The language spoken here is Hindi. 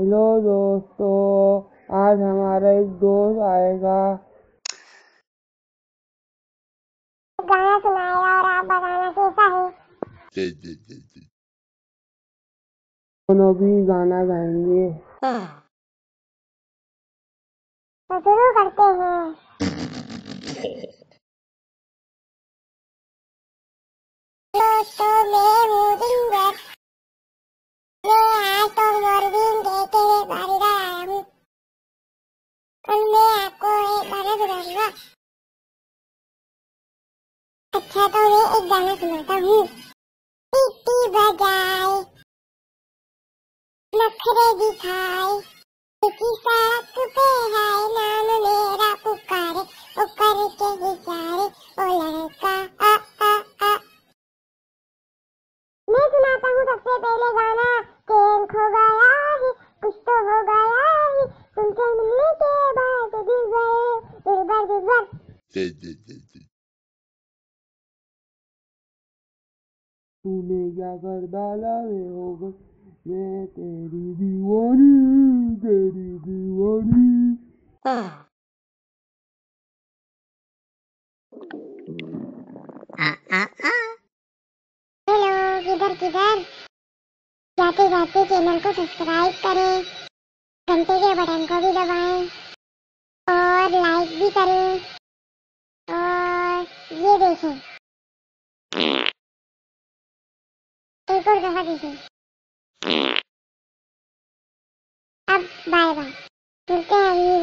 हेलो दोस्तों आज हमारा एक दोस्त आएगा। गाना सुनाएगा और आप बताना कैसा है। दोनों भी गाना गाएँगे। तो शुरू करते हैं। दोस्तों मैं मैं आपको एक गाना सुनाऊँगा। अच्छा तो मैं एक गाना सुनाता हूँ। सीटी बजाए, नखरे दिखाए की सड़क पे है नाम मेरा पुकारे, पुकार के इशारे ओ लड़का, आ आ आ। मैं सुनाता हूँ सबसे पहले गाना, चैन खो तूने क्या कर डाला रे हो गई मैं तेरी दीवानी तेरी दीवानी हेलो किधर किधर जाते जाते चैनल को सब्सक्राइब करें। घंटे के बटन को भी दबाएँ। और लाइक भी करें। ये देखें एक और दफा देखें अब बाय बाय मिलते हैं अगली वीडियो में